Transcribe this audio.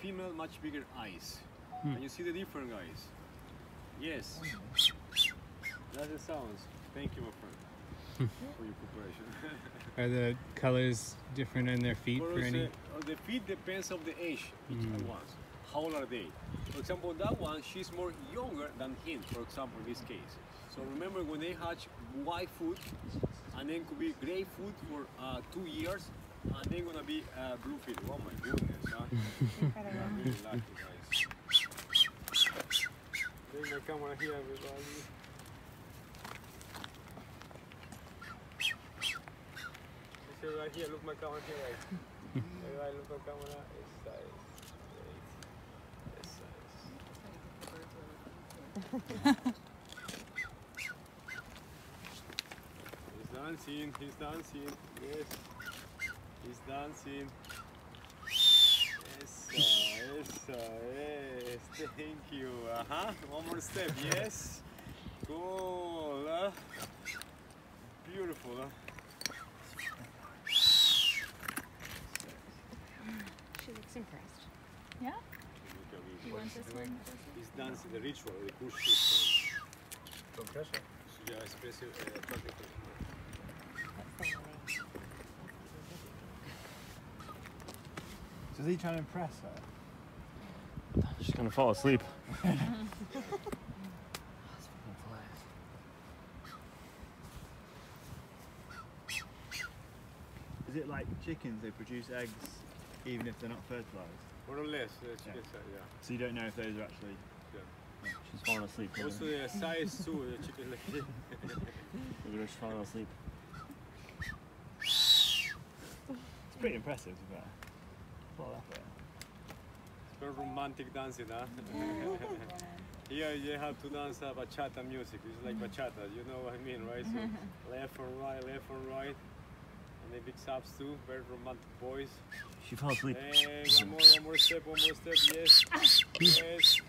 female much bigger eyes. Hmm. And you see the different eyes. Yes. That's the sounds. Thank you, my friend, for your cooperation. Are the colors different in their feet For any? uh, the feet depends of the age each Mm. one. How old are they? For example, that one, she's more younger than him, for example, in this case. So remember when they hatch white foot, and then could be gray foot for uh, two years, and then gonna be uh, blue feet. Oh my goodness, huh? I'm really lucky, guys. Bring my camera here, everybody. You see right here, look my camera here, right? Everybody look my camera. This side. Wait. This side. He's dancing, he's dancing, yes. He's dancing. Esa, esa, yes, thank you. Uh-huh, one more step, yes. Cool, huh? Beautiful, huh? She looks impressed. Yeah? Look at me, You want he's this one? He's dancing the ritual, the push system. Compression. Yeah, expressive, uh, attractive. So is he trying to impress her? She's gonna fall asleep. Is it like chickens? They produce eggs even if they're not fertilized. More or less, uh, Yeah. chicken yeah. So you don't know if those are actually. She's falling asleep. Also the size too, the chicken like Look at she's falling asleep. It's pretty impressive, to be fair. Follow up. It's very romantic dancing, huh? Here you have to dance uh, bachata music. It's like bachata, you know what I mean, right? So left and right, left and right. And the big subs too, very romantic boys. She fell asleep. Hey, one more, one more step, one more step, yes. Yes.